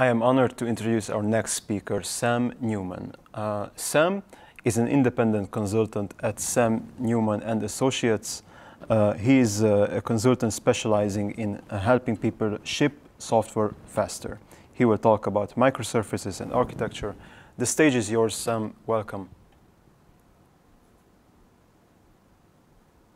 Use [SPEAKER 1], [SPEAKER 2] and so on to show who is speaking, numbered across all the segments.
[SPEAKER 1] I am honored to introduce our next speaker, Sam Newman. Uh, Sam is an independent consultant at Sam Newman and Associates. Uh, he is uh, a consultant specializing in uh, helping people ship software faster. He will talk about microservices and architecture. The stage is yours, Sam. Welcome.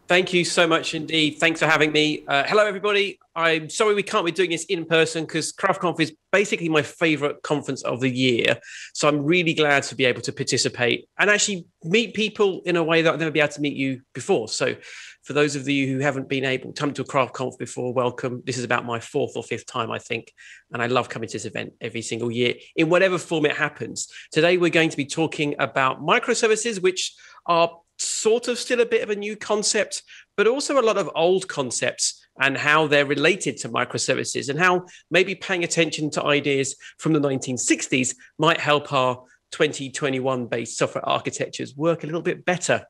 [SPEAKER 2] Thank you so much indeed. Thanks for having me. Uh, hello, everybody. I'm sorry we can't be doing this in person because CraftConf is basically my favorite conference of the year. So I'm really glad to be able to participate and actually meet people in a way that I've never been able to meet you before. So for those of you who haven't been able to come to a CraftConf before, welcome. This is about my fourth or fifth time, I think. And I love coming to this event every single year in whatever form it happens. Today, we're going to be talking about microservices, which are sort of still a bit of a new concept, but also a lot of old concepts and how they're related to microservices and how maybe paying attention to ideas from the 1960s might help our 2021 based software architectures work a little bit better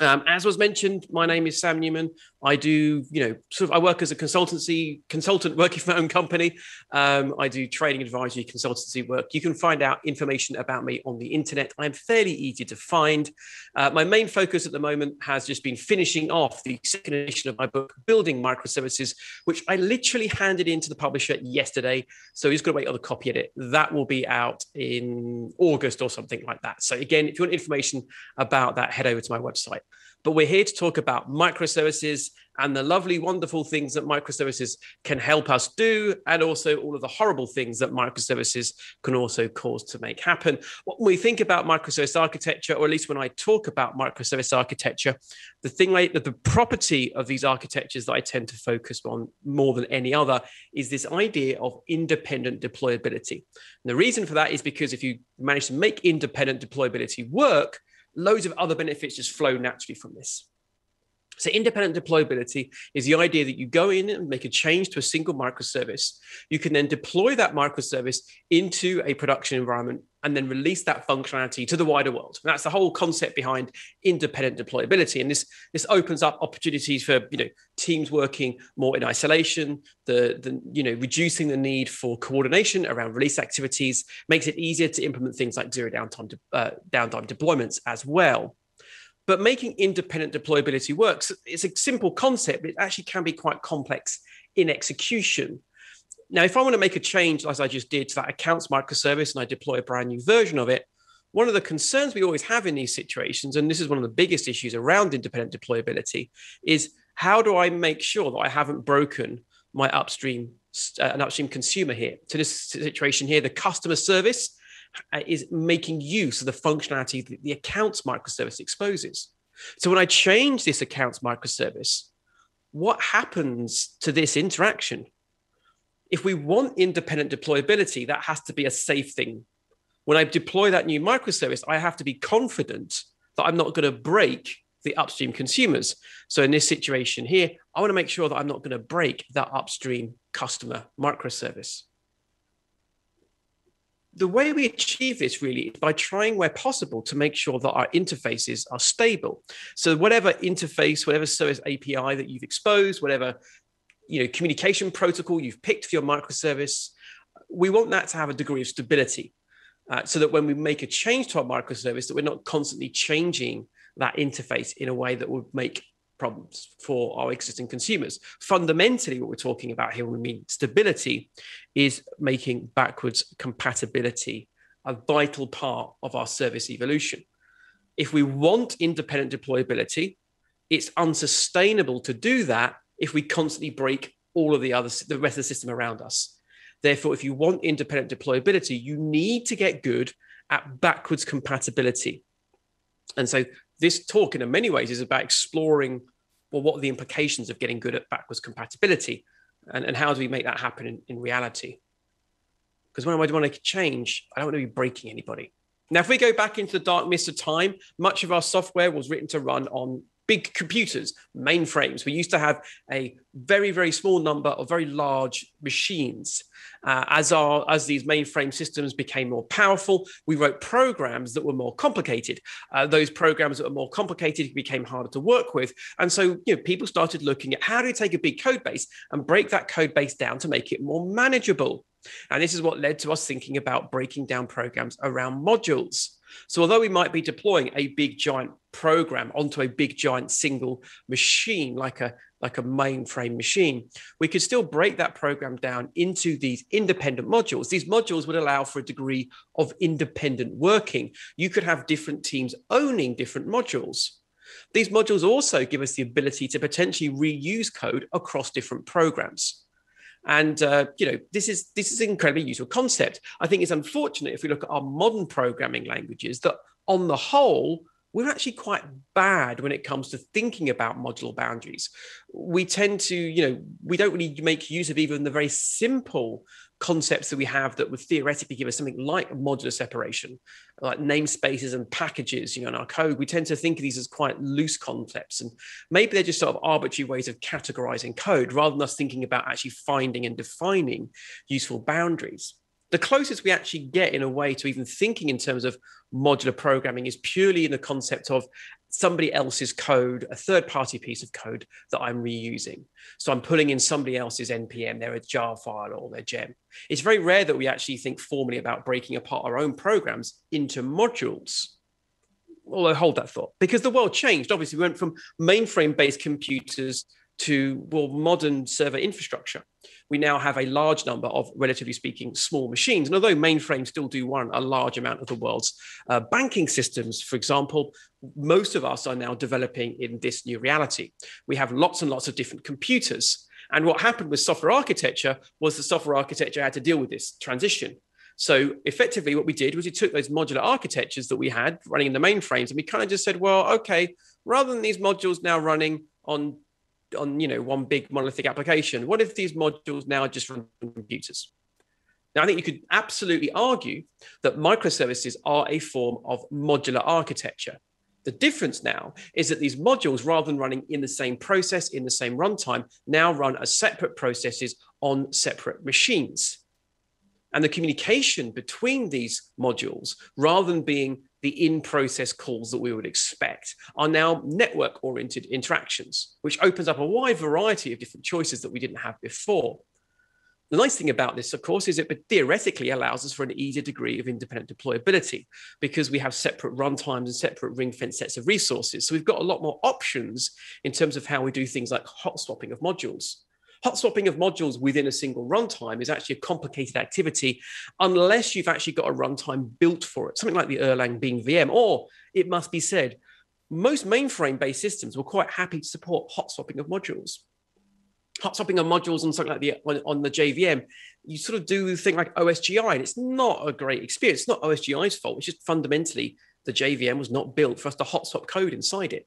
[SPEAKER 2] um, as was mentioned, my name is Sam Newman. I do, you know, sort of, I work as a consultancy consultant working for my own company. Um, I do training advisory consultancy work. You can find out information about me on the internet. I'm fairly easy to find. Uh, my main focus at the moment has just been finishing off the second edition of my book, Building Microservices, which I literally handed in to the publisher yesterday. So he's got to wait on the copy edit. That will be out in August or something like that. So again, if you want information about that, head over to my website. But we're here to talk about microservices and the lovely, wonderful things that microservices can help us do, and also all of the horrible things that microservices can also cause to make happen. When we think about microservice architecture, or at least when I talk about microservice architecture, the thing I, the property of these architectures that I tend to focus on more than any other is this idea of independent deployability. And the reason for that is because if you manage to make independent deployability work, loads of other benefits just flow naturally from this. So, independent deployability is the idea that you go in and make a change to a single microservice. You can then deploy that microservice into a production environment and then release that functionality to the wider world. And that's the whole concept behind independent deployability. And this, this opens up opportunities for you know teams working more in isolation, the, the you know reducing the need for coordination around release activities, makes it easier to implement things like zero downtime uh, downtime deployments as well. But making independent deployability works, it's a simple concept, but it actually can be quite complex in execution. Now, if I want to make a change, as I just did, to that accounts microservice and I deploy a brand new version of it, one of the concerns we always have in these situations, and this is one of the biggest issues around independent deployability, is how do I make sure that I haven't broken my upstream, uh, an upstream consumer here? To this situation here, the customer service uh, is making use of the functionality that the accounts microservice exposes. So when I change this accounts microservice, what happens to this interaction? If we want independent deployability, that has to be a safe thing. When I deploy that new microservice, I have to be confident that I'm not going to break the upstream consumers. So in this situation here, I want to make sure that I'm not going to break that upstream customer microservice the way we achieve this really is by trying where possible to make sure that our interfaces are stable. So whatever interface, whatever service API that you've exposed, whatever you know communication protocol you've picked for your microservice, we want that to have a degree of stability. Uh, so that when we make a change to our microservice, that we're not constantly changing that interface in a way that would make problems for our existing consumers. Fundamentally, what we're talking about here when we mean stability is making backwards compatibility a vital part of our service evolution. If we want independent deployability, it's unsustainable to do that if we constantly break all of the other the rest of the system around us. Therefore, if you want independent deployability, you need to get good at backwards compatibility. And so this talk, in many ways, is about exploring well, what are the implications of getting good at backwards compatibility, and, and how do we make that happen in, in reality? Because when I want to change, I don't want to be breaking anybody. Now, if we go back into the dark mist of time, much of our software was written to run on big computers, mainframes. We used to have a very, very small number of very large machines. Uh, as our as these mainframe systems became more powerful, we wrote programs that were more complicated. Uh, those programs that were more complicated became harder to work with, and so you know people started looking at how do you take a big code base and break that code base down to make it more manageable. And this is what led to us thinking about breaking down programs around modules. So, although we might be deploying a big giant program onto a big giant single machine, like a like a mainframe machine, we could still break that program down into these independent modules. These modules would allow for a degree of independent working. You could have different teams owning different modules. These modules also give us the ability to potentially reuse code across different programs. And uh, you know, this is this is an incredibly useful concept. I think it's unfortunate if we look at our modern programming languages that, on the whole, we're actually quite bad when it comes to thinking about modular boundaries. We tend to, you know, we don't really make use of even the very simple concepts that we have that would theoretically give us something like modular separation, like namespaces and packages, you know, in our code, we tend to think of these as quite loose concepts. And maybe they're just sort of arbitrary ways of categorizing code rather than us thinking about actually finding and defining useful boundaries. The closest we actually get in a way to even thinking in terms of modular programming is purely in the concept of somebody else's code, a third party piece of code that I'm reusing. So I'm pulling in somebody else's NPM, their jar file or their gem. It's very rare that we actually think formally about breaking apart our own programs into modules. Although hold that thought, because the world changed. Obviously, we went from mainframe based computers to well, modern server infrastructure. We now have a large number of, relatively speaking, small machines. And although mainframes still do run a large amount of the world's uh, banking systems, for example, most of us are now developing in this new reality. We have lots and lots of different computers. And what happened with software architecture was the software architecture had to deal with this transition. So effectively, what we did was we took those modular architectures that we had running in the mainframes, and we kind of just said, well, okay, rather than these modules now running on on you know one big monolithic application, what if these modules now just run on computers? Now, I think you could absolutely argue that microservices are a form of modular architecture. The difference now is that these modules, rather than running in the same process, in the same runtime, now run as separate processes on separate machines. And the communication between these modules, rather than being the in process calls that we would expect, are now network oriented interactions, which opens up a wide variety of different choices that we didn't have before. The nice thing about this, of course, is it theoretically allows us for an easier degree of independent deployability because we have separate runtimes and separate ring fence sets of resources. So we've got a lot more options in terms of how we do things like hot swapping of modules. Hot swapping of modules within a single runtime is actually a complicated activity unless you've actually got a runtime built for it, something like the Erlang Beam VM. Or it must be said, most mainframe based systems were quite happy to support hot swapping of modules hot swapping of modules on something like the on, on, the JVM, you sort of do the thing like OSGI, and it's not a great experience. It's not OSGI's fault. It's just fundamentally the JVM was not built for us to hot swap code inside it.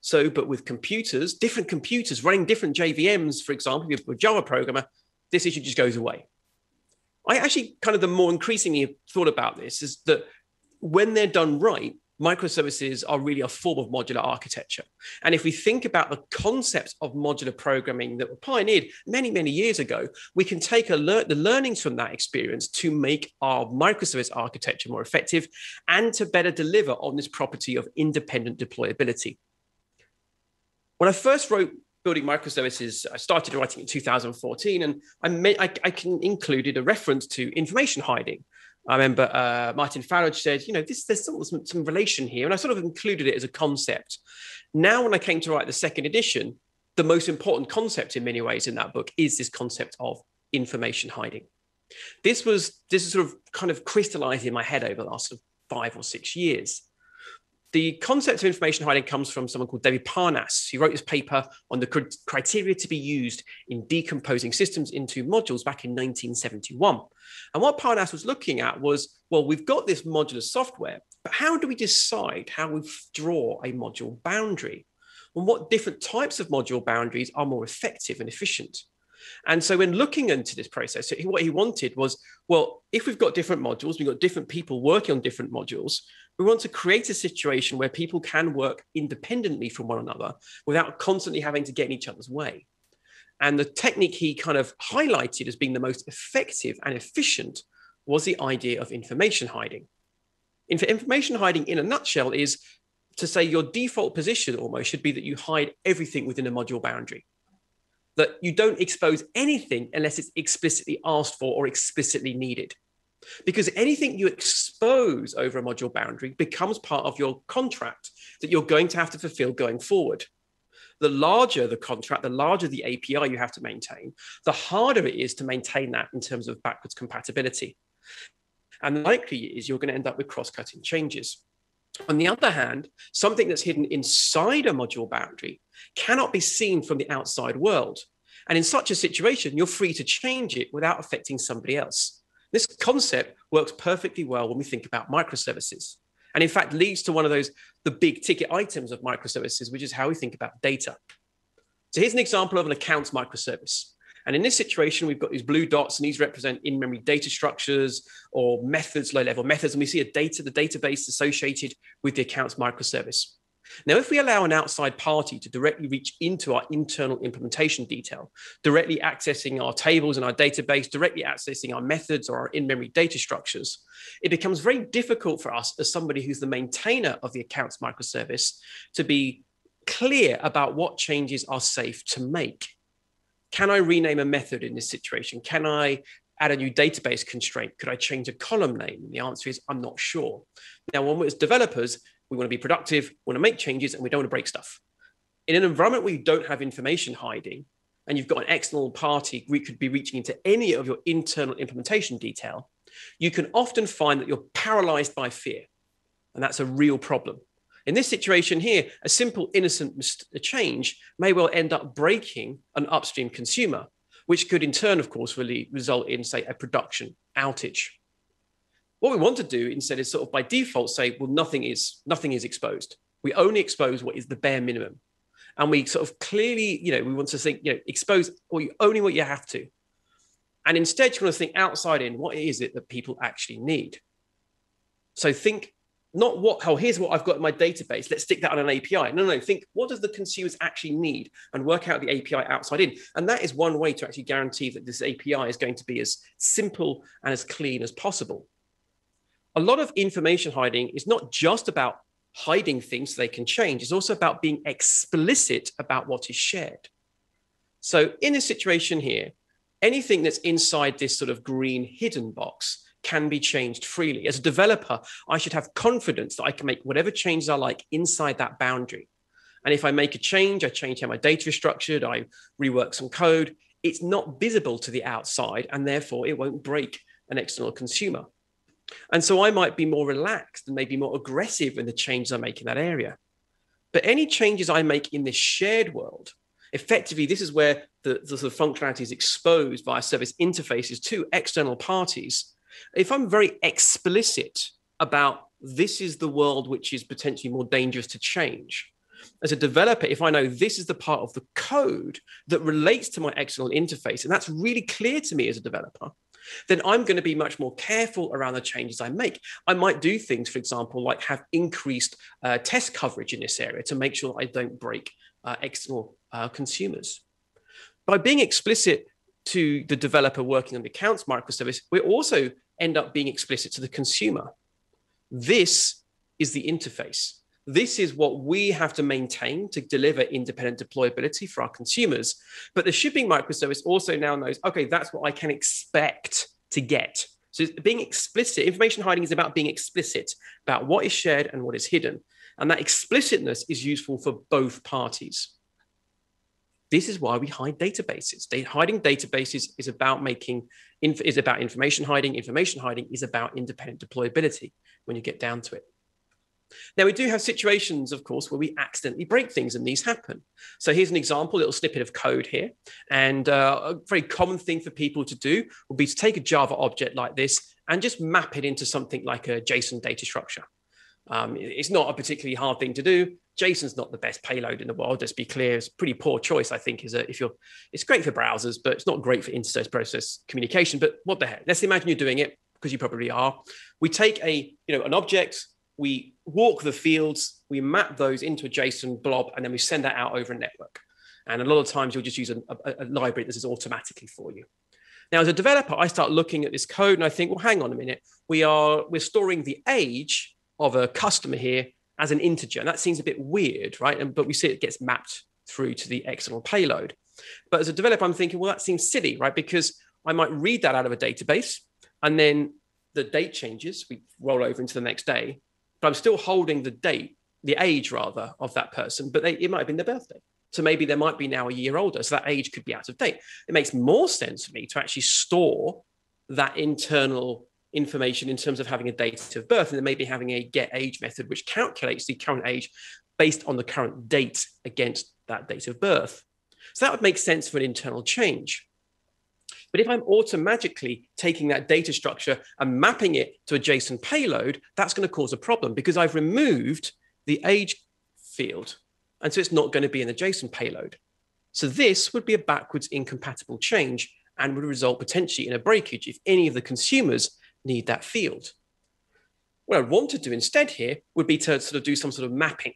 [SPEAKER 2] So, but with computers, different computers running different JVMs, for example, if you're a Java programmer, this issue just goes away. I actually kind of the more increasingly thought about this is that when they're done right, microservices are really a form of modular architecture. And if we think about the concepts of modular programming that were pioneered many, many years ago, we can take le- the learnings from that experience to make our microservice architecture more effective and to better deliver on this property of independent deployability. When I first wrote building microservices, I started writing in 2014, and I, made, I, I included a reference to information hiding. I remember uh, Martin Fowler said, you know, this, there's some, some relation here. And I sort of included it as a concept. Now, when I came to write the second edition, the most important concept in many ways in that book is this concept of information hiding. This was this is sort of kind of crystallized in my head over the last sort of five or six years the concept of information hiding comes from someone called David Parnas. He wrote this paper on the criteria to be used in decomposing systems into modules back in 1971. And what Parnas was looking at was well, we've got this modular software, but how do we decide how we draw a module boundary? And what different types of module boundaries are more effective and efficient? And so, when looking into this process, what he wanted was well, if we've got different modules, we've got different people working on different modules, we want to create a situation where people can work independently from one another without constantly having to get in each other's way. And the technique he kind of highlighted as being the most effective and efficient was the idea of information hiding. Information hiding, in a nutshell, is to say your default position almost should be that you hide everything within a module boundary that you don't expose anything unless it's explicitly asked for or explicitly needed. Because anything you expose over a module boundary becomes part of your contract that you're going to have to fulfill going forward. The larger the contract, the larger the API you have to maintain, the harder it is to maintain that in terms of backwards compatibility. And likely is you're going to end up with cross cutting changes. On the other hand, something that's hidden inside a module boundary cannot be seen from the outside world. And in such a situation, you're free to change it without affecting somebody else. This concept works perfectly well when we think about microservices. And in fact, leads to one of those, the big ticket items of microservices, which is how we think about data. So here's an example of an accounts microservice. And in this situation, we've got these blue dots, and these represent in-memory data structures or methods, low-level methods. And we see a data, the database associated with the accounts microservice. Now, if we allow an outside party to directly reach into our internal implementation detail, directly accessing our tables and our database, directly accessing our methods or our in-memory data structures, it becomes very difficult for us as somebody who's the maintainer of the accounts microservice to be clear about what changes are safe to make. Can I rename a method in this situation? Can I add a new database constraint? Could I change a column name? And the answer is I'm not sure. Now, when we're as developers, we want to be productive, we want to make changes, and we don't want to break stuff. In an environment where you don't have information hiding, and you've got an external party we could be reaching into any of your internal implementation detail, you can often find that you're paralyzed by fear. And that's a real problem. In this situation here, a simple innocent change may well end up breaking an upstream consumer, which could in turn, of course, really result in, say, a production outage. What we want to do instead is sort of by default say, well, nothing is nothing is exposed. We only expose what is the bare minimum. And we sort of clearly, you know, we want to think, you know, expose or only what you have to. And instead, you want to think outside in what is it that people actually need. So think not what, oh, here's what I've got in my database. Let's stick that on an API. No, no, think what does the consumers actually need and work out the API outside in. And that is one way to actually guarantee that this API is going to be as simple and as clean as possible a lot of information hiding is not just about hiding things so they can change, it's also about being explicit about what is shared. So, in this situation here, anything that's inside this sort of green hidden box can be changed freely. As a developer, I should have confidence that I can make whatever changes I like inside that boundary. And if I make a change, I change how my data is structured, I rework some code, it's not visible to the outside, and therefore it won't break an external consumer. And so I might be more relaxed and maybe more aggressive in the changes I make in that area. But any changes I make in this shared world, effectively, this is where the, the functionality is exposed via service interfaces to external parties. If I'm very explicit about this is the world which is potentially more dangerous to change, as a developer, if I know this is the part of the code that relates to my external interface, and that's really clear to me as a developer, then I'm going to be much more careful around the changes I make. I might do things, for example, like have increased uh, test coverage in this area to make sure I don't break uh, external uh, consumers. By being explicit to the developer working on the accounts microservice, we also end up being explicit to the consumer. This is the interface. This is what we have to maintain to deliver independent deployability for our consumers. But the shipping microservice also now knows, okay, that's what I can expect to get. So being explicit, information hiding is about being explicit about what is shared and what is hidden. And that explicitness is useful for both parties. This is why we hide databases. hiding databases is about making is about information hiding. Information hiding is about independent deployability when you get down to it. Now, we do have situations, of course, where we accidentally break things, and these happen. So, here's an example, little snippet of code here. And uh, a very common thing for people to do would be to take a Java object like this and just map it into something like a JSON data structure. Um, it's not a particularly hard thing to do. JSON's not the best payload in the world. Let's be clear. It's a pretty poor choice, I think. Is a, if you're, it's great for browsers, but it's not great for inter-process communication. But what the heck? Let's imagine you're doing it because you probably are. We take a, you know, an object we walk the fields, we map those into a JSON blob, and then we send that out over a network. And a lot of times you'll just use a, a, a library that does automatically for you. Now, as a developer, I start looking at this code and I think, well, hang on a minute. We are we're storing the age of a customer here as an integer. And that seems a bit weird, right? And, but we see it gets mapped through to the external payload. But as a developer, I'm thinking, well, that seems silly, right? Because I might read that out of a database and then the date changes, we roll over into the next day, but I'm still holding the date, the age rather, of that person, but they, it might have been their birthday. So maybe they might be now a year older. So that age could be out of date. It makes more sense for me to actually store that internal information in terms of having a date of birth and then maybe having a get age method which calculates the current age based on the current date against that date of birth. So that would make sense for an internal change. But if I'm automatically taking that data structure and mapping it to a JSON payload, that's going to cause a problem because I've removed the age field. And so it's not going to be in the JSON payload. So this would be a backwards incompatible change and would result potentially in a breakage if any of the consumers need that field. What I want to do instead here would be to sort of do some sort of mapping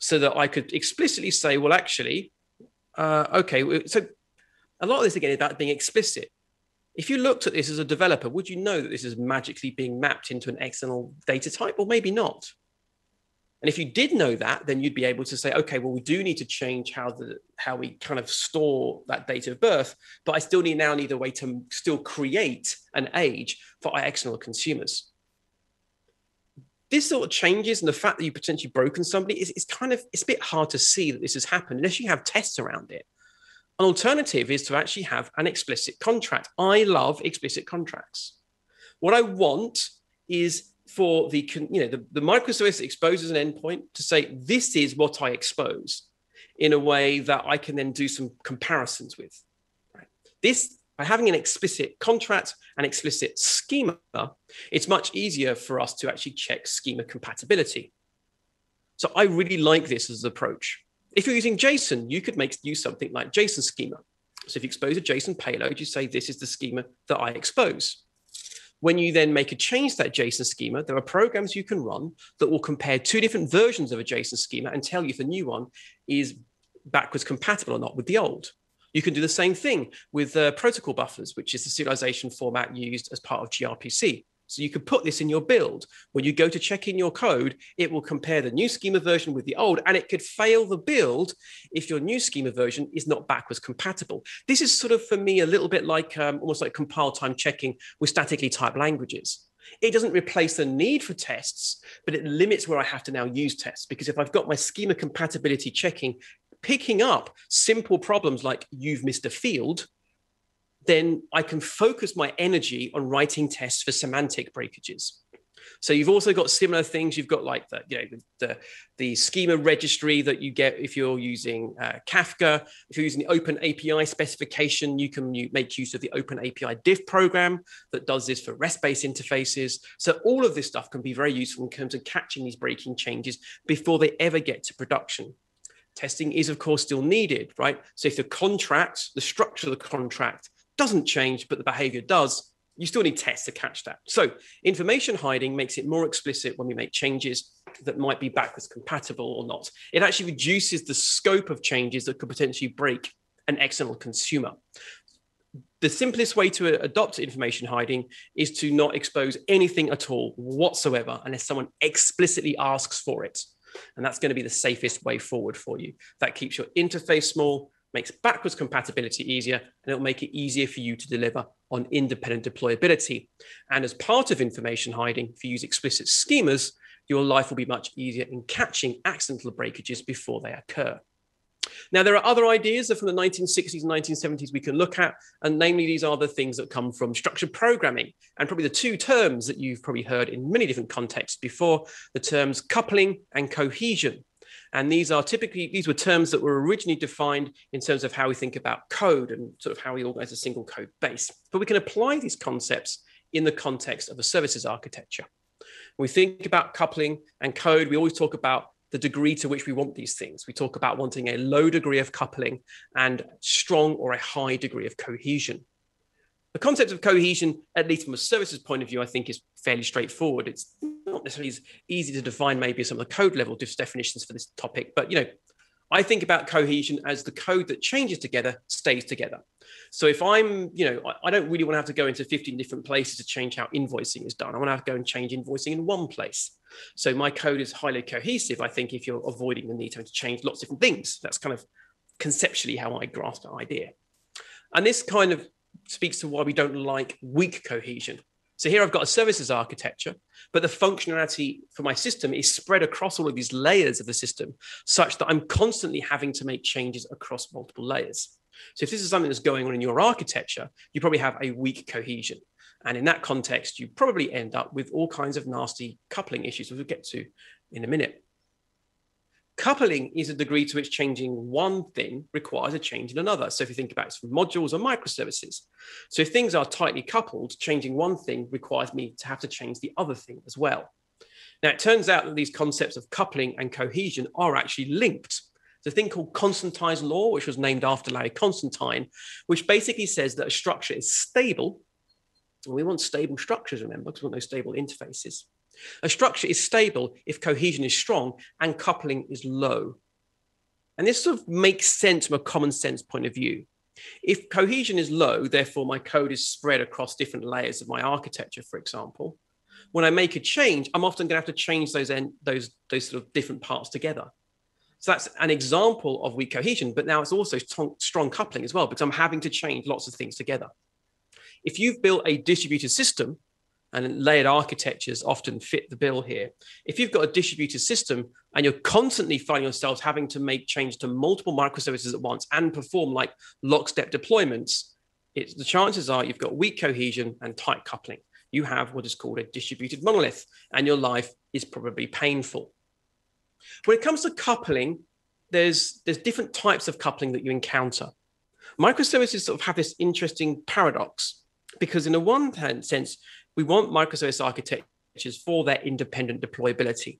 [SPEAKER 2] so that I could explicitly say, well, actually, uh, okay, so a lot of this again is about being explicit. If you looked at this as a developer, would you know that this is magically being mapped into an external data type, or maybe not? And if you did know that, then you'd be able to say, okay, well, we do need to change how the how we kind of store that date of birth, but I still need now need a way to still create an age for our external consumers. This sort of changes, and the fact that you potentially broken somebody is, is kind of it's a bit hard to see that this has happened unless you have tests around it. An alternative is to actually have an explicit contract. I love explicit contracts. What I want is for the you know the, the microservice exposes an endpoint to say this is what I expose in a way that I can then do some comparisons with. Right? This by having an explicit contract and explicit schema, it's much easier for us to actually check schema compatibility. So I really like this as an approach. If you're using JSON, you could make use something like JSON schema. So if you expose a JSON payload, you say this is the schema that I expose. When you then make a change to that JSON schema, there are programs you can run that will compare two different versions of a JSON schema and tell you if the new one is backwards compatible or not with the old. You can do the same thing with uh, protocol buffers, which is the serialization format used as part of gRPC. So you could put this in your build. When you go to check in your code, it will compare the new schema version with the old, and it could fail the build if your new schema version is not backwards compatible. This is sort of for me a little bit like um, almost like compile time checking with statically typed languages. It doesn't replace the need for tests, but it limits where I have to now use tests. Because if I've got my schema compatibility checking, picking up simple problems like you've missed a field, then I can focus my energy on writing tests for semantic breakages. So you've also got similar things. You've got like the, you know, the, the, the schema registry that you get if you're using uh, Kafka. If you're using the Open API specification, you can make use of the Open API diff program that does this for REST-based interfaces. So all of this stuff can be very useful in terms of catching these breaking changes before they ever get to production. Testing is, of course, still needed, right? So if the contract, the structure of the contract doesn't change, but the behavior does, you still need tests to catch that. So information hiding makes it more explicit when we make changes that might be backwards compatible or not. It actually reduces the scope of changes that could potentially break an external consumer. The simplest way to adopt information hiding is to not expose anything at all whatsoever unless someone explicitly asks for it. And that's going to be the safest way forward for you. That keeps your interface small, makes backwards compatibility easier, and it'll make it easier for you to deliver on independent deployability. And as part of information hiding, if you use explicit schemas, your life will be much easier in catching accidental breakages before they occur. Now, there are other ideas that from the 1960s and 1970s we can look at, and namely, these are the things that come from structured programming, and probably the two terms that you've probably heard in many different contexts before the terms coupling and cohesion. And these are typically, these were terms that were originally defined in terms of how we think about code and sort of how we organize a single code base. But we can apply these concepts in the context of a services architecture. When we think about coupling and code, we always talk about the degree to which we want these things. We talk about wanting a low degree of coupling and strong or a high degree of cohesion. The concept of cohesion, at least from a services point of view, I think is fairly straightforward. It's not necessarily as easy to define maybe some of the code level definitions for this topic, but you know, I think about cohesion as the code that changes together stays together. So if I'm, you know, I, don't really want to have to go into 15 different places to change how invoicing is done. I want to have to go and change invoicing in one place. So my code is highly cohesive. I think if you're avoiding the need to change lots of different things, that's kind of conceptually how I grasp the idea. And this kind of speaks to why we don't like weak cohesion. So here I've got a services architecture, but the functionality for my system is spread across all of these layers of the system such that I'm constantly having to make changes across multiple layers. So if this is something that's going on in your architecture, you probably have a weak cohesion. And in that context, you probably end up with all kinds of nasty coupling issues, which we'll get to in a minute. Coupling is a degree to which changing one thing requires a change in another. So if you think about it modules or microservices. So if things are tightly coupled, changing one thing requires me to have to change the other thing as well. Now, it turns out that these concepts of coupling and cohesion are actually linked. There's a thing called Constantine's law, which was named after Larry Constantine, which basically says that a structure is stable. And we want stable structures, remember, because we want those stable interfaces. A structure is stable if cohesion is strong and coupling is low. And this sort of makes sense from a common sense point of view. If cohesion is low, therefore my code is spread across different layers of my architecture, for example. When I make a change, I'm often going to have to change those, end, those, those sort of different parts together. So that's an example of weak cohesion, but now it's also strong coupling as well, because I'm having to change lots of things together. If you've built a distributed system and layered architectures often fit the bill here. If you've got a distributed system and you're constantly finding yourselves having to make change to multiple microservices at once and perform like lockstep deployments, it's, the chances are you've got weak cohesion and tight coupling. You have what is called a distributed monolith, and your life is probably painful. When it comes to coupling, there's, there's different types of coupling that you encounter. Microservices sort of have this interesting paradox because, in a one sense, we want microservice architectures for their independent deployability.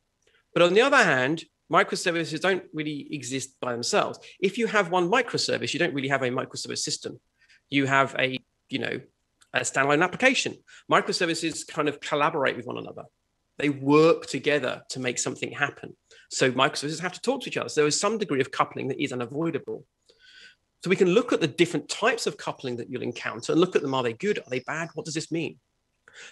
[SPEAKER 2] But on the other hand, microservices don't really exist by themselves. If you have one microservice, you don't really have a microservice system. You have a, you know, a standalone application. Microservices kind of collaborate with one another. They work together to make something happen. So microservices have to talk to each other. So there is some degree of coupling that is unavoidable. So we can look at the different types of coupling that you'll encounter and look at them. Are they good? Are they bad? What does this mean?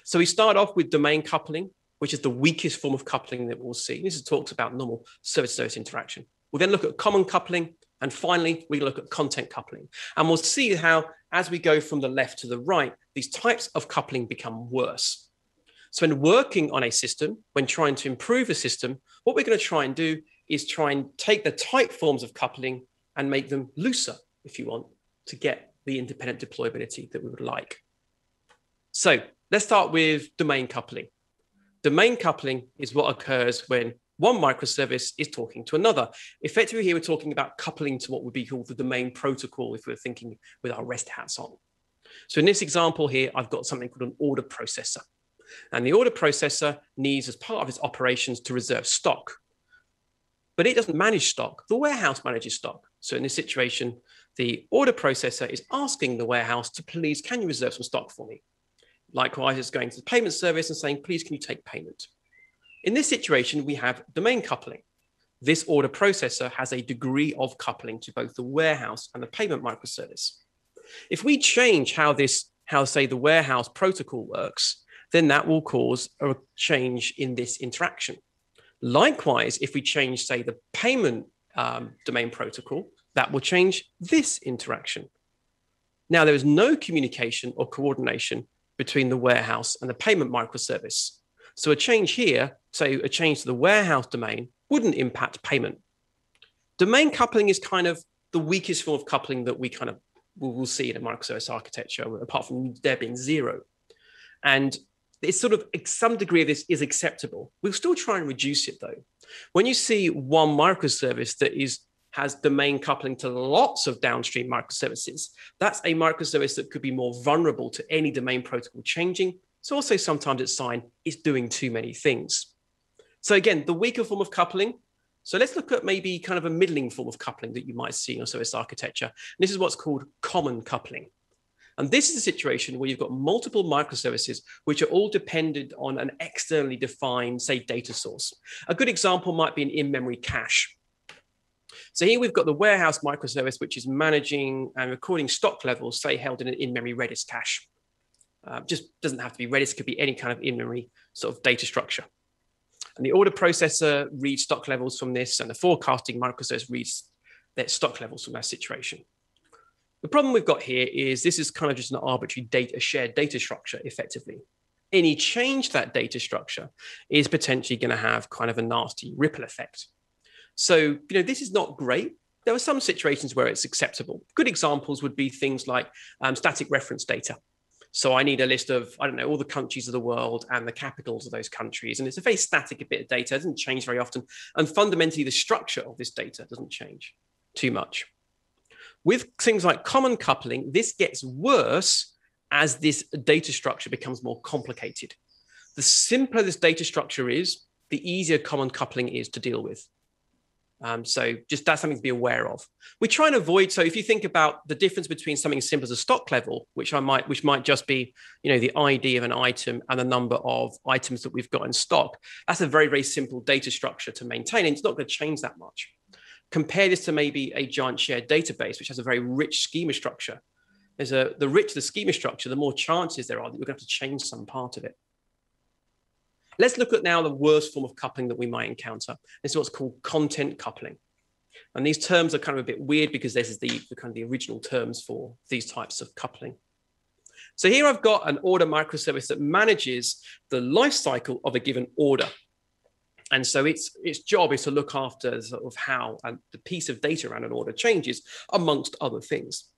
[SPEAKER 2] So we start off with domain coupling, which is the weakest form of coupling that we'll see. This is talks about normal service-service interaction. We'll then look at common coupling, and finally, we look at content coupling. And we'll see how, as we go from the left to the right, these types of coupling become worse. So when working on a system, when trying to improve a system, what we're going to try and do is try and take the tight forms of coupling and make them looser, if you want, to get the independent deployability that we would like. So Let's start with domain coupling. Domain coupling is what occurs when one microservice is talking to another. Effectively, here we're talking about coupling to what would be called the domain protocol if we're thinking with our REST hats on. So in this example here, I've got something called an order processor. And the order processor needs, as part of its operations, to reserve stock. But it doesn't manage stock. The warehouse manages stock. So in this situation, the order processor is asking the warehouse to please, can you reserve some stock for me? Likewise, it's going to the payment service and saying, please, can you take payment? In this situation, we have domain coupling. This order processor has a degree of coupling to both the warehouse and the payment microservice. If we change how this, how say the warehouse protocol works, then that will cause a change in this interaction. Likewise, if we change, say, the payment um, domain protocol, that will change this interaction. Now, there is no communication or coordination between the warehouse and the payment microservice. So a change here, say a change to the warehouse domain, wouldn't impact payment. Domain coupling is kind of the weakest form of coupling that we kind of will, will see in a microservice architecture, apart from there being zero. And it's sort of some degree of this is acceptable. We'll still try and reduce it though. When you see one microservice that is has domain coupling to lots of downstream microservices, that's a microservice that could be more vulnerable to any domain protocol changing. It's also sometimes it's sign it's doing too many things. So again, the weaker form of coupling. So let's look at maybe kind of a middling form of coupling that you might see in a service architecture. And this is what's called common coupling. And this is a situation where you've got multiple microservices which are all dependent on an externally defined, say, data source. A good example might be an in-memory cache. So here we've got the warehouse microservice, which is managing and recording stock levels, say held in an in-memory Redis cache. Uh, just doesn't have to be Redis, could be any kind of in-memory sort of data structure. And the order processor reads stock levels from this, and the forecasting microservice reads their stock levels from that situation. The problem we've got here is this is kind of just an arbitrary data shared data structure effectively. Any change that data structure is potentially going to have kind of a nasty ripple effect. So, you know, this is not great. There are some situations where it's acceptable. Good examples would be things like um, static reference data. So I need a list of, I don't know, all the countries of the world and the capitals of those countries. And it's a very static bit of data, it doesn't change very often. And fundamentally, the structure of this data doesn't change too much. With things like common coupling, this gets worse as this data structure becomes more complicated. The simpler this data structure is, the easier common coupling is to deal with. Um, so just that's something to be aware of. We try and avoid. So if you think about the difference between something as simple as a stock level, which I might, which might just be, you know, the ID of an item and the number of items that we've got in stock, that's a very very simple data structure to maintain, and it's not going to change that much. Compare this to maybe a giant shared database, which has a very rich schema structure. There's a the richer the schema structure, the more chances there are that you're going to have to change some part of it. Let's look at now the worst form of coupling that we might encounter. This is what's called content coupling. And these terms are kind of a bit weird because this is the, the kind of the original terms for these types of coupling. So here I've got an order microservice that manages the life cycle of a given order. And so its its job is to look after sort of how uh, the piece of data around an order changes, amongst other things.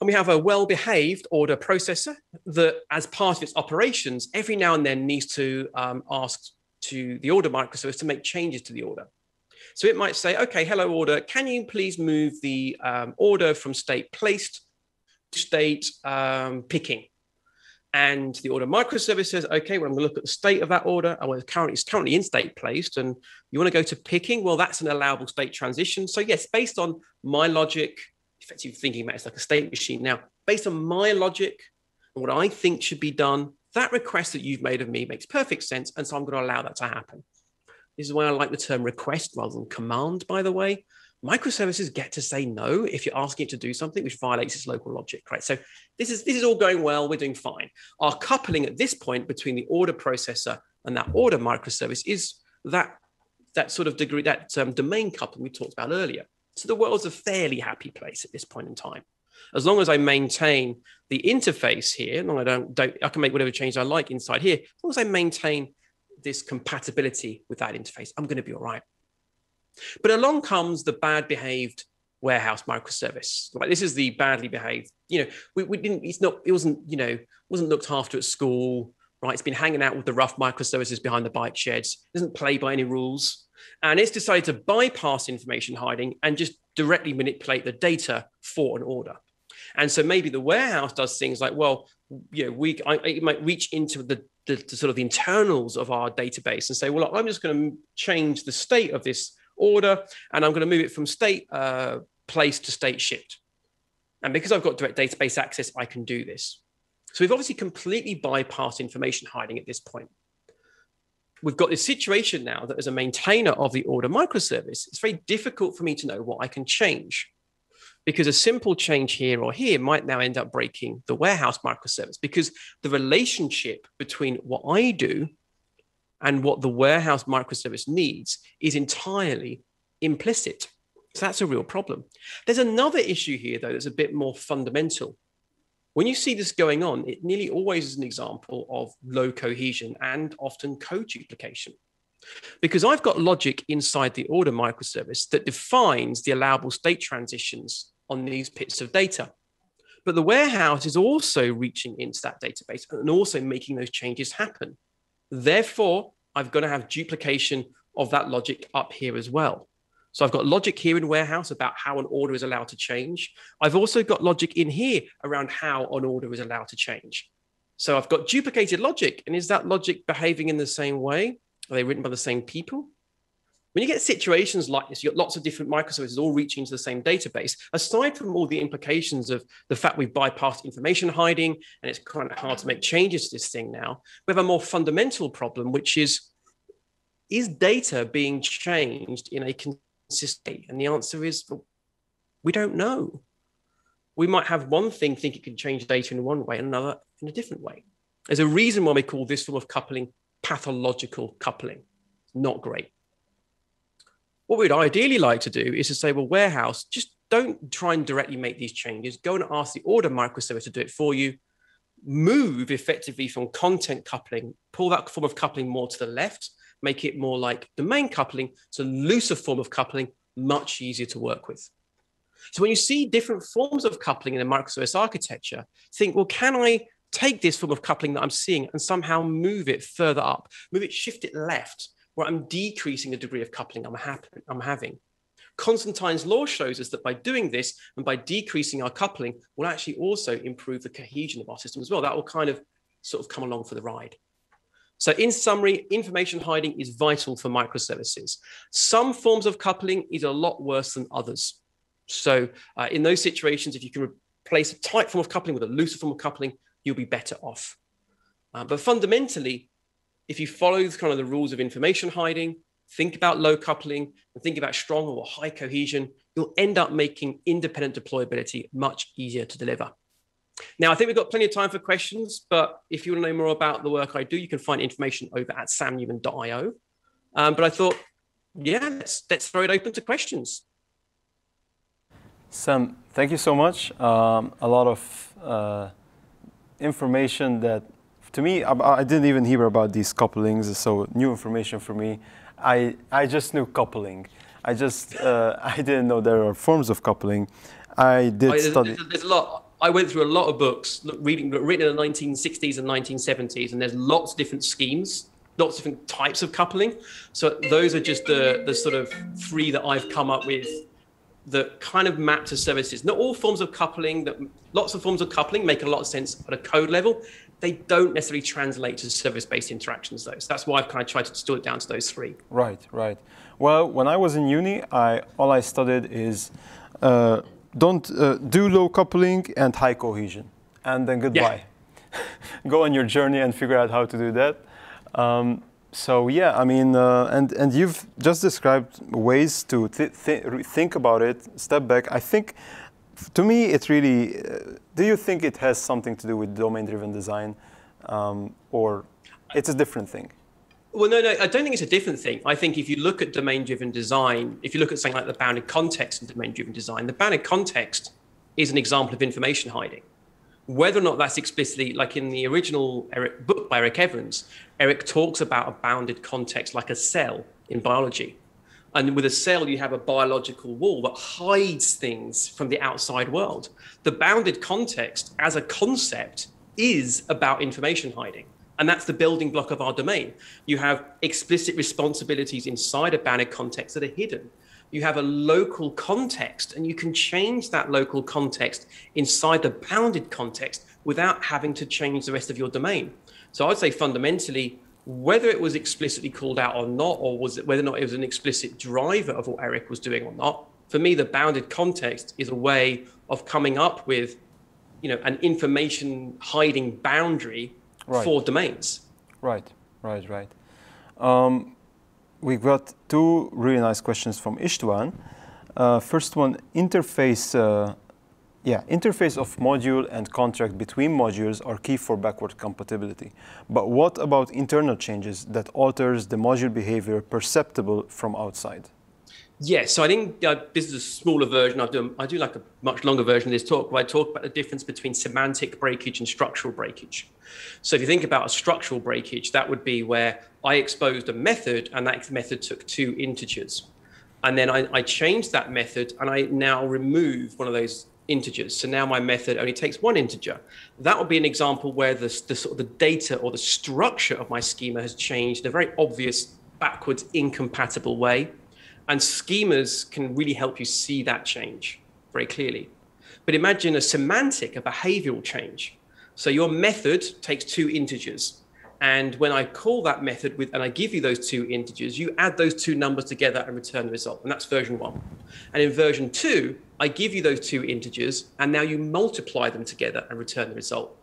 [SPEAKER 2] And we have a well-behaved order processor that, as part of its operations, every now and then needs to um, ask to the order microservice to make changes to the order. So it might say, okay, hello order, can you please move the um, order from state placed to state um, picking? and the order microservice says, okay, well, I'm going to look at the state of that order. Oh, well, currently, it's currently in state placed, and you want to go to picking. Well, that's an allowable state transition. So yes, based on my logic, effectively thinking about it, it's like a state machine. Now, based on my logic and what I think should be done, that request that you've made of me makes perfect sense, and so I'm going to allow that to happen. This is why I like the term request rather than command, by the way microservices get to say no if you're asking it to do something which violates its local logic, right? So this is this is all going well. We're doing fine. Our coupling at this point between the order processor and that order microservice is that that sort of degree that um, domain coupling we talked about earlier. So the world's a fairly happy place at this point in time. As long as I maintain the interface here, and I don't, don't I can make whatever change I like inside here. As long as I maintain this compatibility with that interface, I'm going to be all right. But along comes the bad behaved warehouse microservice. Like this is the badly behaved. You know, we, we didn't. It's not. It wasn't. You know, wasn't looked after at school. Right. It's been hanging out with the rough microservices behind the bike sheds. Doesn't play by any rules, and it's decided to bypass information hiding and just directly manipulate the data for an order. And so maybe the warehouse does things like, well, you know, we I, it might reach into the, the, the sort of the internals of our database and say, well, I'm just going to change the state of this order, and I'm going to move it from state uh, place to state shipped. And because I've got direct database access, I can do this. So we've obviously completely bypassed information hiding at this point. We've got this situation now that as a maintainer of the order microservice, it's very difficult for me to know what I can change because a simple change here or here might now end up breaking the warehouse microservice because the relationship between what I do and what the warehouse microservice needs is entirely implicit. So that's a real problem. There's another issue here, though, that's a bit more fundamental. When you see this going on, it nearly always is an example of low cohesion and often code duplication. Because I've got logic inside the order microservice that defines the allowable state transitions on these bits of data. But the warehouse is also reaching into that database and also making those changes happen. Therefore, I've got to have duplication of that logic up here as well. So I've got logic here in warehouse about how an order is allowed to change. I've also got logic in here around how an order is allowed to change. So I've got duplicated logic. And is that logic behaving in the same way? Are they written by the same people? When you get situations like this, you've got lots of different microservices all reaching into the same database. Aside from all the implications of the fact we've bypassed information hiding and it's kind of hard to make changes to this thing now, we have a more fundamental problem, which is is data being changed in a And the answer is we don't know. We might have one thing think it can change data in one way and another in a different way. There's a reason why we call this form of coupling pathological coupling. Not great. What we'd ideally like to do is to say, well, warehouse, just don't try and directly make these changes. Go and ask the order microservice to do it for you. Move effectively from content coupling, pull that form of coupling more to the left, make it more like domain coupling. It's a looser form of coupling, much easier to work with. So when you see different forms of coupling in a microservice architecture, think, well, can I take this form of coupling that I'm seeing and somehow move it further up, move it, shift it left, where I'm decreasing the degree of coupling I'm, I'm having. Constantine's law shows us that by doing this and by decreasing our coupling, we'll actually also improve the cohesion of our system as well. That will kind of sort of come along for the ride. So in summary, information hiding is vital for microservices. Some forms of coupling is a lot worse than others. So uh, in those situations, if you can replace a tight form of coupling with a looser form of coupling, you'll be better off. Uh, but fundamentally, if you follow the kind of the rules of information hiding, think about low coupling, and think about strong or high cohesion, you'll end up making independent deployability much easier to deliver. Now, I think we've got plenty of time for questions, but if you want to know more about the work I do, you can find information over at samnewman.io. Um, but I thought, yeah, let's, let's throw it open to questions.
[SPEAKER 1] Sam, thank you so much. Um, a lot of uh, information that to me, I, I, didn't even hear about these couplings, so new information for me. I, I just knew coupling. I just, uh, I didn't know there are forms of coupling. I did
[SPEAKER 2] there's,
[SPEAKER 1] study.
[SPEAKER 2] There's, there's, a lot. I went through a lot of books reading, written in the 1960s and 1970s, and there's lots of different schemes, lots of different types of coupling. So those are just the, the sort of three that I've come up with that kind of map to services. Not all forms of coupling, that lots of forms of coupling make a lot of sense at a code level. They don't necessarily translate to service-based interactions, though. So that's why I've kind of tried to distill it down to those three.
[SPEAKER 1] Right, right. Well, when I was in uni, I all I studied is uh, don't uh, do low coupling and high cohesion, and then goodbye. Yeah. Go on your journey and figure out how to do that. Um, so yeah, I mean, uh, and and you've just described ways to th th think about it, step back. I think, to me, it really. Uh, do you think it has something to do with domain-driven design, um, or it's a different thing?
[SPEAKER 2] Well, no, no, I don't think it's a different thing. I think if you look at domain-driven design, if you look at something like the bounded context in domain-driven design, the bounded context is an example of information hiding whether or not that's explicitly like in the original Eric book by Eric Evans, Eric talks about a bounded context like a cell in biology. And with a cell, you have a biological wall that hides things from the outside world. The bounded context as a concept is about information hiding. And that's the building block of our domain. You have explicit responsibilities inside a bounded context that are hidden you have a local context and you can change that local context inside the bounded context without having to change the rest of your domain. So I'd say fundamentally, whether it was explicitly called out or not, or was it whether or not it was an explicit driver of what Eric was doing or not, for me, the bounded context is a way of coming up with, you know, an information hiding boundary right. for domains.
[SPEAKER 1] Right, right, right. Um, we got two really nice questions from Istvan. Uh, first one, interface, uh, yeah, interface of module and contract between modules are key for backward compatibility. But what about internal changes that alters the module behavior perceptible from outside?
[SPEAKER 2] Yes, so I think uh, this is a smaller version. I do, I do like a much longer version of this talk where I talk about the difference between semantic breakage and structural breakage. So if you think about a structural breakage, that would be where I exposed a method and that method took two integers. And then I, I changed that method and I now remove one of those integers. So now my method only takes one integer. That would be an example where the, the sort of the data or the structure of my schema has changed in a very obvious backwards incompatible way and schemas can really help you see that change very clearly. But imagine a semantic, a behavioral change. So your method takes two integers. And when I call that method with, and I give you those two integers, you add those two numbers together and return the result. And that's version one. And in version two, I give you those two integers, and now you multiply them together and return the result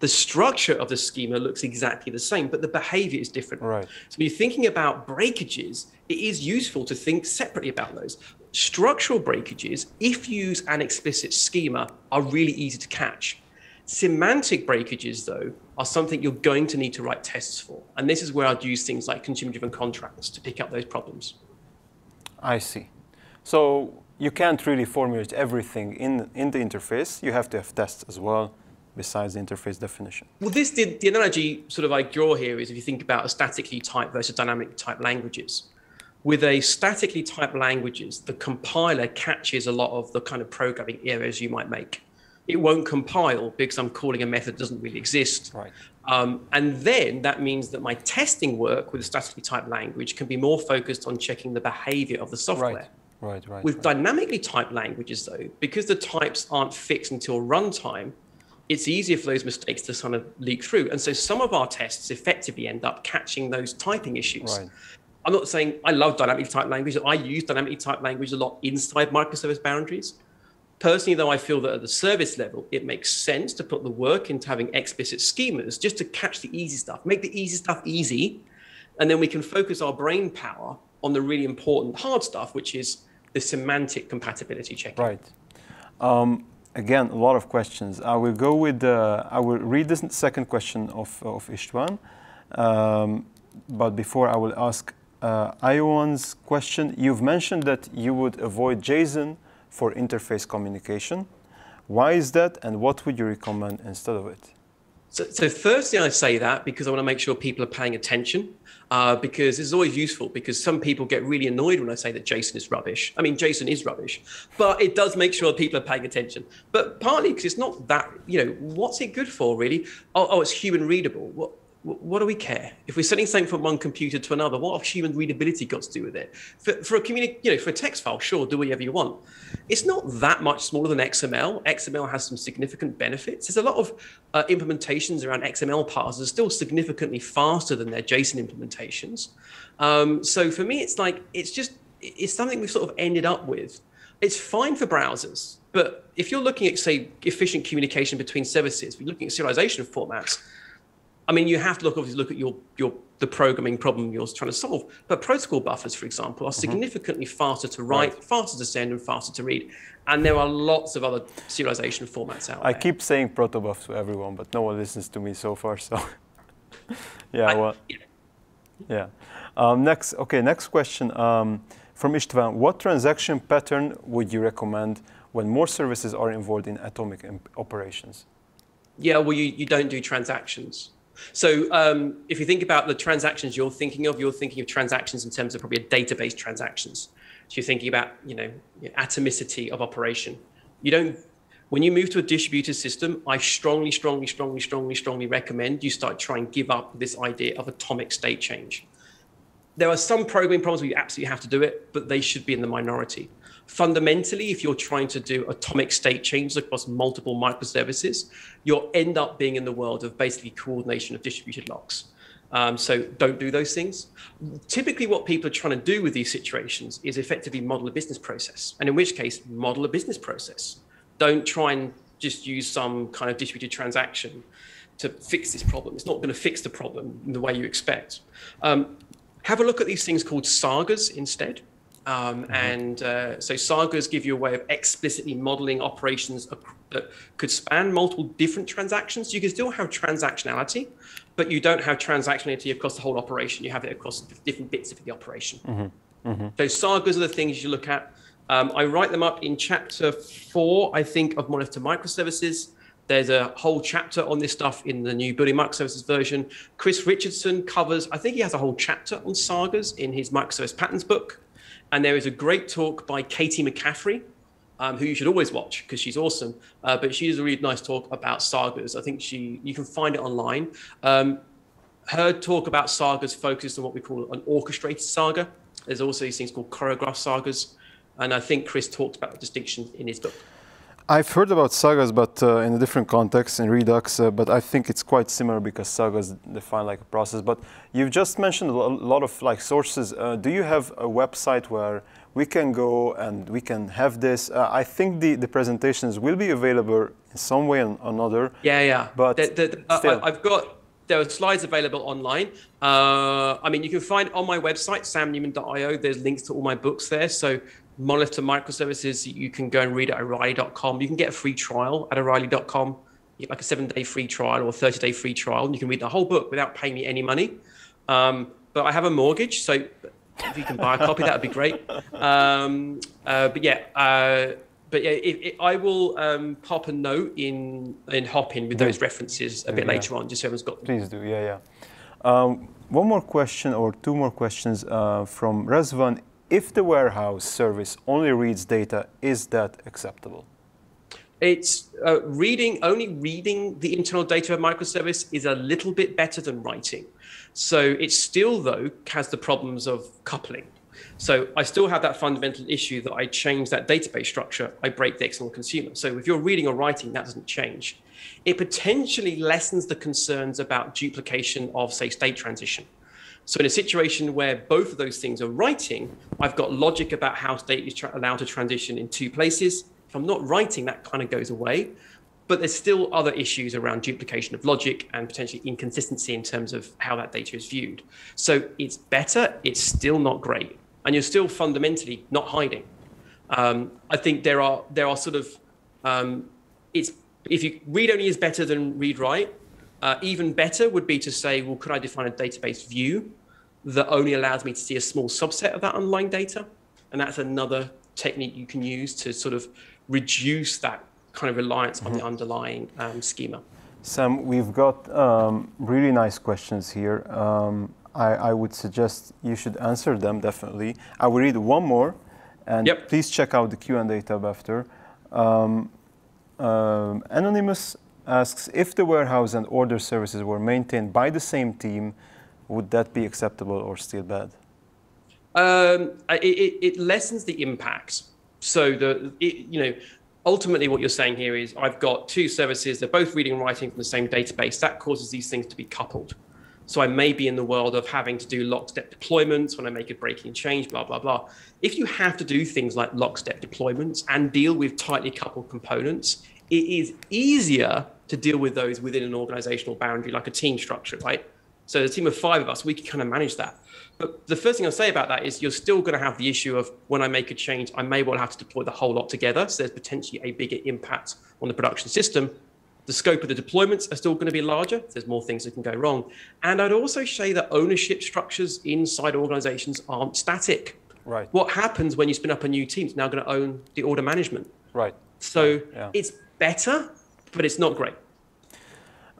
[SPEAKER 2] the structure of the schema looks exactly the same, but the behavior is different.
[SPEAKER 1] Right.
[SPEAKER 2] So when you're thinking about breakages, it is useful to think separately about those. Structural breakages, if you use an explicit schema, are really easy to catch. Semantic breakages, though, are something you're going to need to write tests for. And this is where I'd use things like consumer driven contracts to pick up those problems.
[SPEAKER 1] I see. So you can't really formulate everything in, in the interface. You have to have tests as well besides the interface definition.
[SPEAKER 2] Well, this the, the analogy sort of I draw here is if you think about a statically typed versus dynamic type languages. With a statically typed languages, the compiler catches a lot of the kind of programming errors you might make. It won't compile because I'm calling a method that doesn't really exist.
[SPEAKER 1] Right.
[SPEAKER 2] Um, and then that means that my testing work with a statically typed language can be more focused on checking the behavior of the software.
[SPEAKER 1] Right. Right, right.
[SPEAKER 2] With
[SPEAKER 1] right.
[SPEAKER 2] dynamically typed languages, though, because the types aren't fixed until runtime, it's easier for those mistakes to kind of leak through. And so some of our tests effectively end up catching those typing issues.
[SPEAKER 1] Right.
[SPEAKER 2] I'm not saying I love dynamically typed language. I use dynamically typed language a lot inside microservice boundaries. Personally, though, I feel that at the service level, it makes sense to put the work into having explicit schemas just to catch the easy stuff, make the easy stuff easy. And then we can focus our brain power on the really important hard stuff, which is the semantic compatibility checking.
[SPEAKER 1] Right. Um, again, a lot of questions. I will go with, uh, I will read the second question of, of Istvan. Um, but before I will ask uh, question, you've mentioned that you would avoid JSON for interface communication. Why is that, and what would you recommend instead of it?
[SPEAKER 2] So, so firstly, I say that because I want to make sure people are paying attention. Uh, because it's always useful because some people get really annoyed when I say that JSON is rubbish. I mean, JSON is rubbish, but it does make sure people are paying attention. But partly because it's not that, you know, what's it good for really? Oh, oh it's human readable. What, what do we care if we're sending something from one computer to another? What have human readability got to do with it? For, for a community, you know, for a text file, sure, do whatever you want. It's not that much smaller than XML. XML has some significant benefits. There's a lot of uh, implementations around XML parsers are still significantly faster than their JSON implementations. Um, so for me, it's like it's just it's something we've sort of ended up with. It's fine for browsers, but if you're looking at say efficient communication between services, we're looking at serialization formats I mean, you have to look obviously look at your your the programming problem you're trying to solve. But protocol buffers, for example, are mm-hmm. significantly mm-hmm. faster to write, right. faster to send, and faster to read. And there are lots of other serialization formats out
[SPEAKER 1] I
[SPEAKER 2] there.
[SPEAKER 1] I keep saying protobuf to everyone, but no one listens to me so far. So, yeah, I, well, yeah. yeah. Um, next, okay, next question um, from Istvan. What transaction pattern would you recommend when more services are involved in atomic imp- operations?
[SPEAKER 2] Yeah, well, you, you don't do transactions. So um, if you think about the transactions you're thinking of, you're thinking of transactions in terms of probably a database transactions. So you're thinking about, you know, atomicity of operation. You don't, when you move to a distributed system, I strongly, strongly, strongly, strongly, strongly recommend you start trying to give up this idea of atomic state change. There are some programming problems where you absolutely have to do it, but they should be in the minority fundamentally, if you're trying to do atomic state changes across multiple microservices, you'll end up being in the world of basically coordination of distributed locks. Um, so don't do those things. Typically, what people are trying to do with these situations is effectively model a business process. And in which case, model a business process. Don't try and just use some kind of distributed transaction to fix this problem. It's not going to fix the problem in the way you expect. Um, have a look at these things called sagas instead. Um, mm-hmm. And uh, so sagas give you a way of explicitly modeling operations that could span multiple different transactions. You can still have transactionality, but you don't have transactionality across the whole operation. You have it across different bits of the operation. Mm-hmm. Mm-hmm. So sagas are the things you look at. Um, I write them up in chapter four, I think, of Monolith to Microservices. There's a whole chapter on this stuff in the new Building Microservices version. Chris Richardson covers, I think he has a whole chapter on sagas in his Microservice Patterns book. And there is a great talk by Caitie McCaffrey, um, who you should always watch because she's awesome. Uh, but she has a really nice talk about sagas. I think she you can find it online. Um, her talk about sagas focused on what we call an orchestrated saga. There's also these things called choreographed sagas, and I think Chris talked about the distinction in his book.
[SPEAKER 1] I've heard about sagas, but uh, in a different context in Redux. Uh, but I think it's quite similar because sagas define like a process. But you've just mentioned a lot of like sources. Uh, do you have a website where we can go and we can have this? Uh, I think the, the presentations will be available in some way or another.
[SPEAKER 2] Yeah, yeah.
[SPEAKER 1] But
[SPEAKER 2] the, the, uh. I, have got there are slides available online. Uh, I mean, you can find on my website, samnewman.io, there's links to all my books there. So monolith to microservices, you can go and read it at O'Reilly.com. You can get a free trial at O'Reilly.com, like a seven day free trial or 30 day free trial. And you can read the whole book without paying me any money. Um, but I have a mortgage. So if you can buy a copy, that would be great. Um, uh, but yeah, uh, but yeah, it, it, I will um, pop a note in and hop in Hopin with those references a bit
[SPEAKER 1] Yeah.
[SPEAKER 2] later on, just so everyone's got them.
[SPEAKER 1] Please do, yeah, yeah. Um, one more question or two more questions uh, from Razvan. If the warehouse service only reads data, is that acceptable?
[SPEAKER 2] It's uh, reading, only reading the internal data of a microservice is a little bit better than writing. So it still, though, has the problems of coupling. So I still have that fundamental issue that I change that database structure, I break the external consumer. So if you're reading or writing, that doesn't change. It potentially lessens the concerns about duplication of, say, state transition. So in a situation where both of those things are writing, I've got logic about how state is tra- allowed to transition in two places. If I'm not writing, that kind of goes away. But there's still other issues around duplication of logic and potentially inconsistency in terms of how that data is viewed. So it's better, it's still not great. And you're still fundamentally not hiding. Um, I think there are there are sort of um, it's if you read only is better than read write. Uh, even better would be to say, well, could I define a database view that only allows me to see a small subset of that underlying data? And that's another technique you can use to sort of reduce that kind of reliance on the underlying um, schema.
[SPEAKER 1] Sam, we've got um, really nice questions here. Um, I, I would suggest you should answer them definitely. I will read one more, and
[SPEAKER 2] Yep.
[SPEAKER 1] please check out the Q&A tab after. Um, um, Anonymous asks, if the warehouse and order services were maintained by the same team, would that be acceptable or still bad?
[SPEAKER 2] Um, it, it, lessens the impact. So the it, you know ultimately what you're saying here is I've got two services. They're both reading and writing from the same database. That causes these things to be coupled. So I may be in the world of having to do lockstep deployments when I make a breaking change, blah blah blah. If you have to do things like lockstep deployments and deal with tightly coupled components, it is easier to deal with those within an organizational boundary, like a team structure, right? So the team of five of us, we can kind of manage that. But the first thing I'll say about that is you're still going to have the issue of when I make a change, I may well have to deploy the whole lot together. So there's potentially a bigger impact on the production system. The scope of the deployments are still going to be larger. There's more things that can go wrong. And I'd also say that ownership structures inside organizations aren't static.
[SPEAKER 1] Right.
[SPEAKER 2] What happens when you spin up a new team? It's now going to own the order management.
[SPEAKER 1] Right.
[SPEAKER 2] So
[SPEAKER 1] Yeah.
[SPEAKER 2] it's better, but it's not great.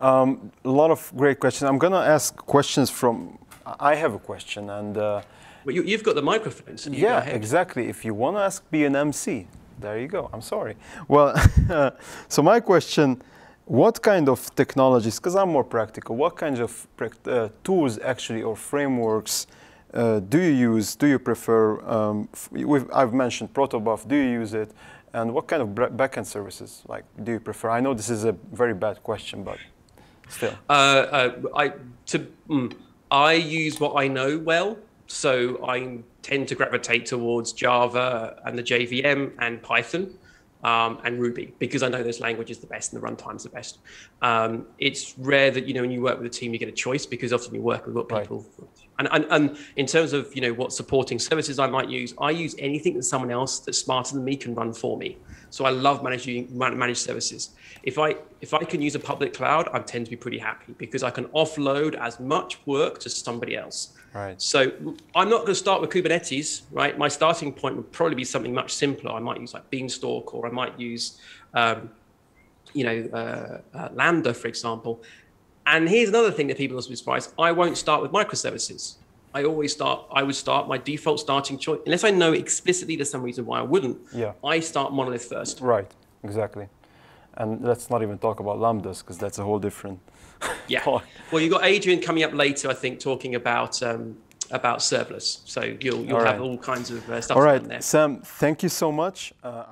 [SPEAKER 1] Um, a lot of great questions. I'm going to ask questions from. I have a question, and uh,
[SPEAKER 2] But you, you've got the microphone, so
[SPEAKER 1] yeah, exactly. If you want to ask, be an MC. There you go. I'm sorry. Well, so my question: What kind of technologies? Because I'm more practical. What kinds of uh, tools actually or frameworks uh, do you use? Do you prefer? Um, f- we've, I've mentioned Protobuf. Do you use it? And what kind of backend services like do you prefer? I know this is a very bad question, but still.
[SPEAKER 2] Uh, uh, I to mm, I use what I know well, so I tend to gravitate towards Java and the JVM and Python um, and Ruby because I know those languages the best and the runtime's the best. Um, it's rare that you know when you work with a team you get a choice because often you work with what
[SPEAKER 1] Right.
[SPEAKER 2] And, and, and in terms of you know what supporting services I might use, I use anything that someone else that's smarter than me can run for me. So I love managing managed services. If I if I can use a public cloud, I tend to be pretty happy because I can offload as much work to somebody else.
[SPEAKER 1] Right.
[SPEAKER 2] So I'm not going to start with Kubernetes, right? My starting point would probably be something much simpler. I might use like Beanstalk, or I might use, um, you know, uh, uh, Lambda, for example. And here's another thing that people must be surprised. I won't start with microservices. I always start. I would start my default starting choice, unless I know explicitly there's some reason why I wouldn't.
[SPEAKER 1] Yeah.
[SPEAKER 2] I start monolith first.
[SPEAKER 1] Right, exactly. And let's not even talk about lambdas because that's a whole different.
[SPEAKER 2] Yeah.
[SPEAKER 1] talk.
[SPEAKER 2] Well, you've got Adrian coming up later, I think, talking about um, about serverless. So you'll you'll
[SPEAKER 1] All
[SPEAKER 2] have
[SPEAKER 1] right.
[SPEAKER 2] all kinds of uh, stuff
[SPEAKER 1] All right,
[SPEAKER 2] there.
[SPEAKER 1] Sam, thank you so much. Uh,